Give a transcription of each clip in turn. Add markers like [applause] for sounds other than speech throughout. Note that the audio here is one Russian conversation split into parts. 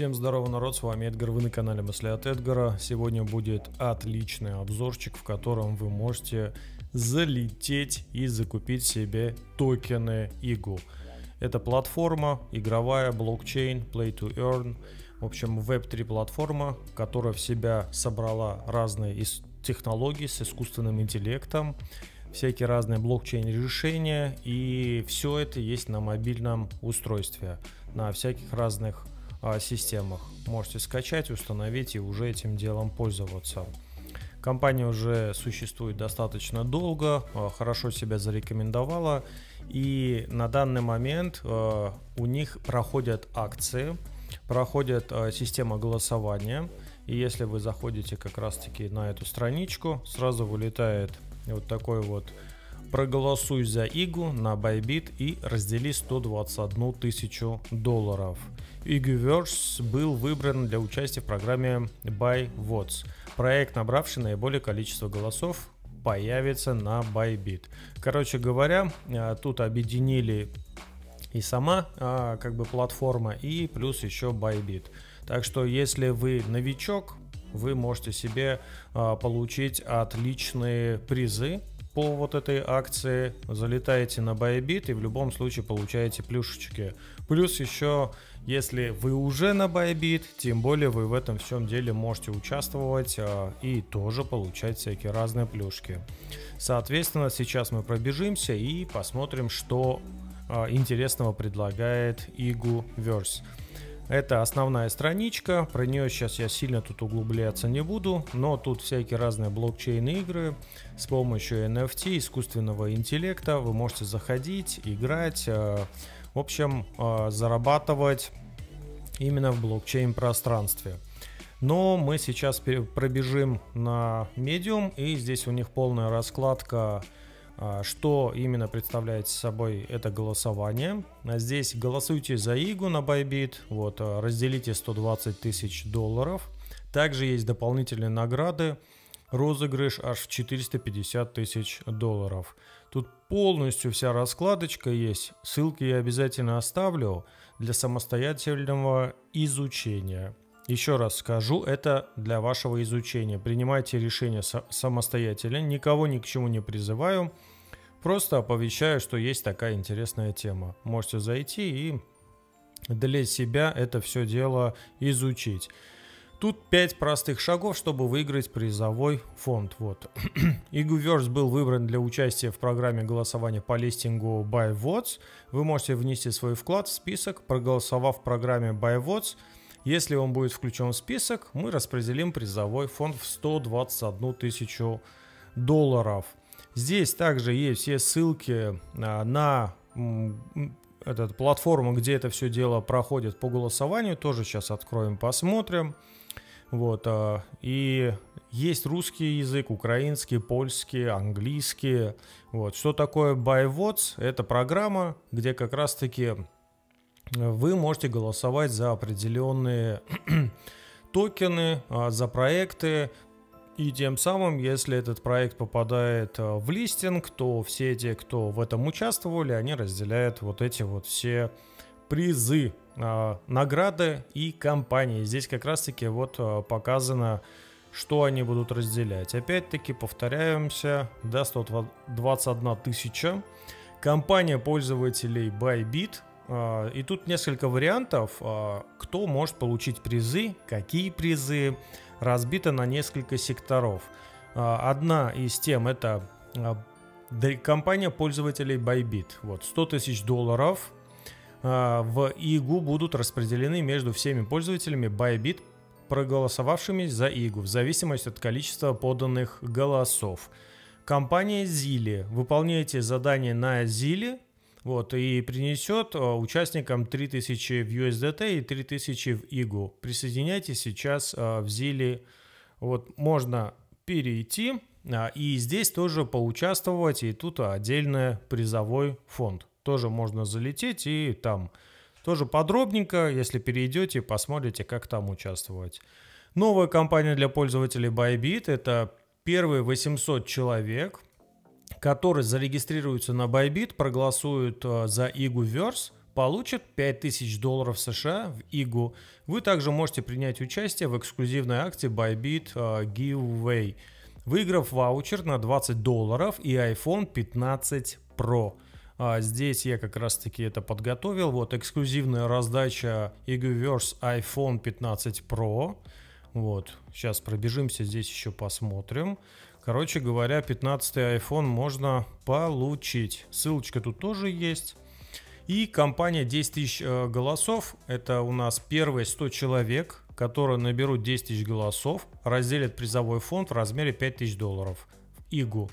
Всем здорово, народ, с вами Эдгар, вы на канале Мысли от Эдгара. Сегодня будет отличный обзорчик, в котором вы можете залететь и закупить себе токены ИГУ. Это платформа, игровая, блокчейн, Play to Earn. В общем, Web3 платформа, которая в себя собрала разные из технологий с искусственным интеллектом, всякие разные блокчейн решения, и все это есть на мобильном устройстве, на всяких разных системах. Можете скачать, установить и уже этим делом пользоваться. Компания уже существует достаточно долго, а, хорошо себя зарекомендовала, и на данный момент а, у них проходят акции, проходит система голосования, и если вы заходите как раз-таки на эту страничку, сразу вылетает вот такой вот проголосуй за Игу на Bybit и раздели 121 тысячу долларов. Iguverse был выбран для участия в программе Buy Votes. Проект, набравший наиболее количество голосов, появится на Bybit. Короче говоря, а, тут объединили и сама а, как бы платформа, и плюс еще Bybit. Так что если вы новичок, вы можете себе а, получить отличные призы по вот этой акции. Залетаете на Bybit и в любом случае получаете плюшечки. Плюс еще, если вы уже на Bybit, тем более вы в этом всем деле можете участвовать а, и тоже получать всякие разные плюшки. Соответственно, сейчас мы пробежимся и посмотрим, что а, интересного предлагает Iguverse. Это основная страничка, про нее сейчас я сильно тут углубляться не буду, но тут всякие разные блокчейн-игры с помощью NFT, искусственного интеллекта. Вы можете заходить, играть, э, в общем, э, зарабатывать именно в блокчейн-пространстве. Но мы сейчас пробежим на Medium, и здесь у них полная раскладка а, что именно представляет собой это голосование? А здесь голосуйте за Игу на Bybit, вот, а, разделите 120 тысяч долларов. Также есть дополнительные награды, розыгрыш аж в 450 тысяч долларов. Тут полностью вся раскладочка есть, ссылки я обязательно оставлю для самостоятельного изучения. Еще раз скажу, это для вашего изучения. Принимайте решение самостоятельно, никого ни к чему не призываю. Просто оповещаю, что есть такая интересная тема. Можете зайти и для себя это все дело изучить. Тут 5 простых шагов, чтобы выиграть призовой фонд. Вот. [clears throat] Iguverse был выбран для участия в программе голосования по листингу Votes. Вы можете внести свой вклад в список, проголосовав в программе Votes. Если он будет включен в список, мы распределим призовой фонд в 121 тысячу долларов. Здесь также есть все ссылки а, на этот, платформу, где это все дело проходит по голосованию. Тоже сейчас откроем, посмотрим. Вот, а, и есть русский язык, украинский, польский, английский. Вот, что такое BuyVotes? Это программа, где как раз-таки вы можете голосовать за определенные [clears throat] токены, а, за проекты, и тем самым, если этот проект попадает э, в листинг, то все те, кто в этом участвовали, они разделяют вот эти вот все призы, э, награды и компании. Здесь как раз-таки вот э, показано, что они будут разделять. Опять-таки повторяемся, до 121 тысяча. Компания пользователей Bybit. И тут несколько вариантов, кто может получить призы, какие призы, разбита на несколько секторов. А, одна из тем это а, компания пользователей Bybit. Вот 100 тысяч долларов а, в ИГУ будут распределены между всеми пользователями Bybit, проголосовавшими за ИГУ, в зависимости от количества поданных голосов. Компания Zili. Выполняете задание на Zili, вот, и принесет участникам 3000 в USDT и 3000 в ИГУ. Присоединяйтесь сейчас в Zili. Вот, можно перейти а, и здесь тоже поучаствовать, и тут отдельный призовой фонд. Тоже можно залететь и там тоже подробненько, если перейдете, посмотрите, как там участвовать. Новая компания для пользователей Bybit – это первые 800 человек – которые зарегистрируются на Bybit, проголосуют э, за Iguverse, получат 5000 долларов США в ИГУ. Вы также можете принять участие в эксклюзивной акции Bybit uh, Giveaway, выиграв ваучер на 20 долларов и iPhone 15 Pro. А здесь я как раз таки это подготовил. Вот эксклюзивная раздача Eguverse iPhone 15 Pro. Вот, сейчас пробежимся, здесь еще посмотрим. Короче говоря, 15 iPhone можно получить. Ссылочка тут тоже есть. И компания 10 тысяч э, голосов. Это у нас первые 100 человек, которые наберут 10 тысяч голосов, разделят призовой фонд в размере 5 тысяч долларов ИГУ,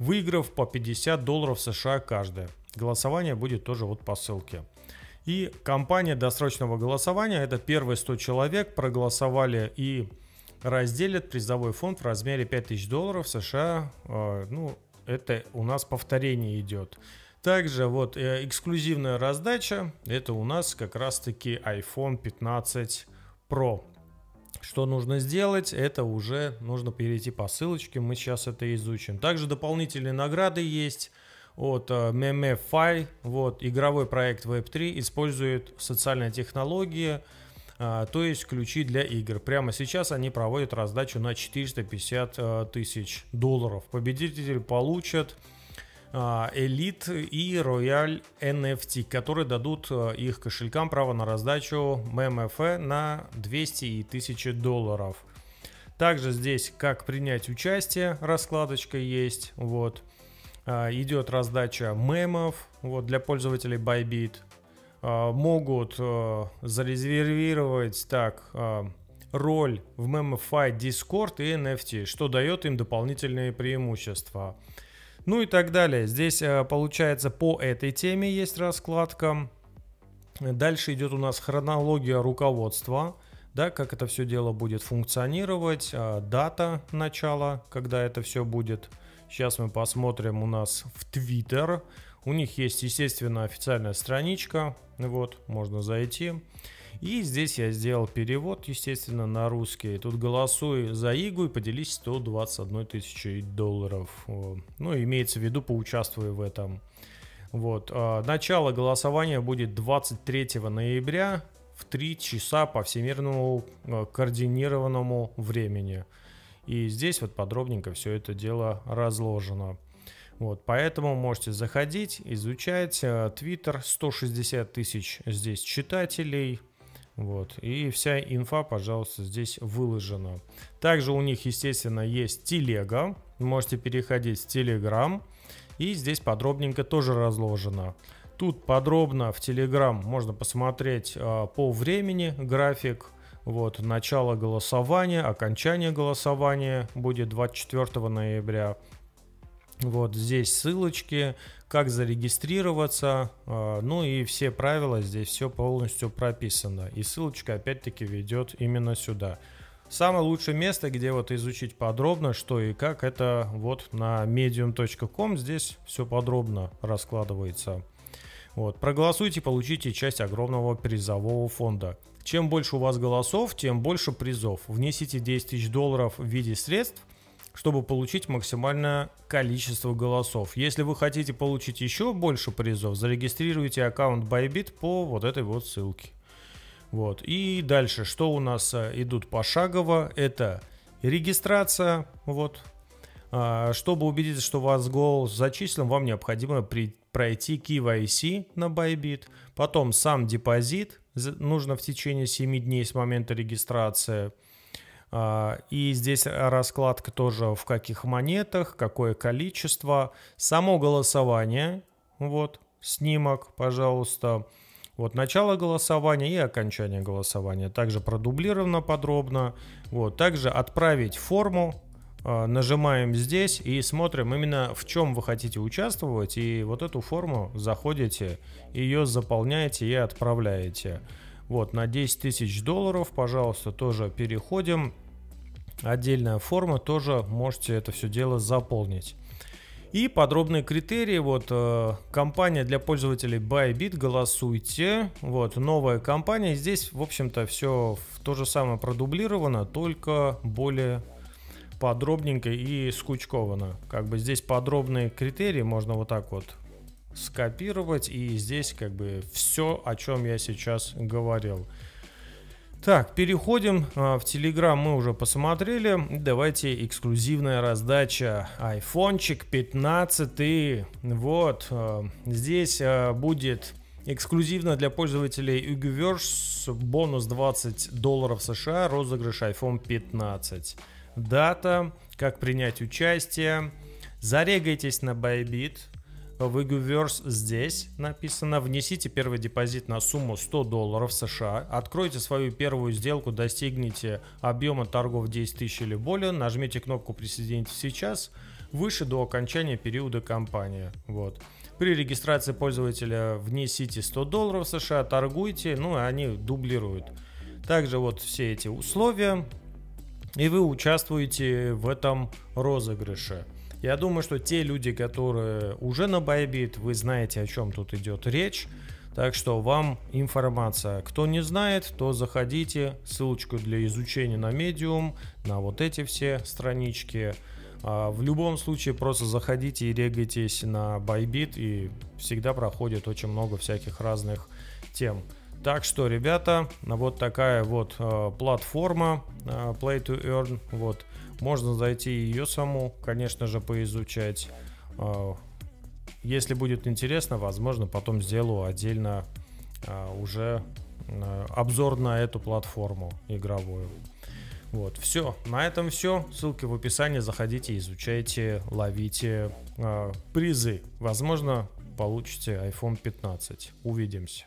выиграв по 50 долларов США каждая. Голосование будет тоже вот по ссылке. И компания досрочного голосования, это первые 100 человек проголосовали и разделят призовой фонд в размере 5000 долларов США. Э, ну, это у нас повторение идет. Также вот э, эксклюзивная раздача, это у нас как раз таки iPhone 15 Pro. Что нужно сделать? Это уже нужно перейти по ссылочке, мы сейчас это изучим. Также дополнительные награды есть от uh, MemeFi. Вот, игровой проект Web3 использует социальные технологии, а, то есть ключи для игр. Прямо сейчас они проводят раздачу на 450 а, тысяч долларов. Победители получат Элит и Royal NFT, которые дадут их кошелькам право на раздачу MMF на 200 и 1000 долларов. Также здесь как принять участие, раскладочка есть. Вот. Идет раздача мемов вот, для пользователей Bybit. А, могут а, зарезервировать так а, роль в MemFi Discord и NFT, что дает им дополнительные преимущества. Ну и так далее. Здесь получается по этой теме есть раскладка. Дальше идет у нас хронология руководства, да, как это все дело будет функционировать, дата начала, когда это все будет. Сейчас мы посмотрим у нас в Twitter. У них есть, естественно, официальная страничка. Вот, можно зайти. И здесь я сделал перевод, естественно, на русский. Тут голосуй за Игу и поделись 121 тысячей долларов. Ну, имеется в виду, поучаствуй в этом. Вот. А, начало голосования будет 23 ноября в 3 часа по всемирному а, координированному времени. И здесь вот подробненько все это дело разложено. Вот, поэтому можете заходить, изучать. Твиттер 160 тысяч здесь читателей. Вот, и вся инфа, пожалуйста, здесь выложена. Также у них, естественно, есть телега. Можете переходить в Телеграм. И здесь подробненько тоже разложено. Тут подробно в Телеграм можно посмотреть э, по времени график. Вот, начало голосования, окончание голосования будет 24 ноября. Вот здесь ссылочки, как зарегистрироваться, а, ну и все правила здесь все полностью прописано. И ссылочка опять-таки ведет именно сюда. Самое лучшее место, где вот изучить подробно, что и как, это вот на medium.com. Здесь все подробно раскладывается. Вот, проголосуйте, получите часть огромного призового фонда. Чем больше у вас голосов, тем больше призов. Внесите 10 тысяч долларов в виде средств – чтобы получить максимальное количество голосов. Если вы хотите получить еще больше призов, зарегистрируйте аккаунт Bybit по вот этой вот ссылке. Вот. И дальше, что у нас э, идут пошагово, это регистрация, вот. А, чтобы убедиться, что у вас голос зачислен, вам необходимо при, пройти KYC на Bybit, потом сам депозит, нужно в течение 7 дней с момента регистрации – а, и здесь раскладка тоже в каких монетах, какое количество. Само голосование, вот, снимок, пожалуйста. Вот начало голосования и окончание голосования. Также продублировано подробно. Вот, также отправить форму. А, нажимаем здесь и смотрим именно в чем вы хотите участвовать. И вот эту форму заходите, ее заполняете и отправляете. Вот, на 10 тысяч долларов, пожалуйста, тоже переходим отдельная форма, тоже можете это все дело заполнить. И подробные критерии, вот э, компания для пользователей Bybit, голосуйте, вот новая компания, здесь в общем-то все то же самое продублировано, только более подробненько и скучковано. Как бы здесь подробные критерии, можно вот так вот скопировать. И здесь как бы все, о чем я сейчас говорил. Так, переходим а, в Telegram, мы уже посмотрели. Давайте эксклюзивная раздача. Айфончик 15. Вот, а, здесь а, будет эксклюзивно для пользователей Ugiverse бонус 20 долларов США, розыгрыш iPhone 15. Дата, как принять участие. Зарегайтесь на Bybit, в Iguverse здесь написано «Внесите первый депозит на сумму 100 долларов США, откройте свою первую сделку, достигните объема торгов 10 тысяч или более, нажмите кнопку «Присоединитесь сейчас», выше до окончания периода кампании». Вот. При регистрации пользователя внесите 100 долларов США, торгуйте, ну и они дублируют. Также вот все эти условия, и вы участвуете в этом розыгрыше. Я думаю, что те люди, которые уже на Bybit, вы знаете, о чем тут идет речь. Так что вам информация. Кто не знает, то заходите. Ссылочку для изучения на Medium, на вот эти все странички. А в любом случае просто заходите и регайтесь на Bybit и всегда проходит очень много всяких разных тем. Так что, ребята, вот такая вот э, платформа э, Play to Earn. Вот можно зайти ее саму, конечно же, поизучать. А, если будет интересно, возможно, потом сделаю отдельно а, уже а, обзор на эту платформу игровую. Вот, все. На этом все. Ссылки в описании. Заходите, изучайте, ловите э, призы. Возможно, получите iPhone 15. Увидимся.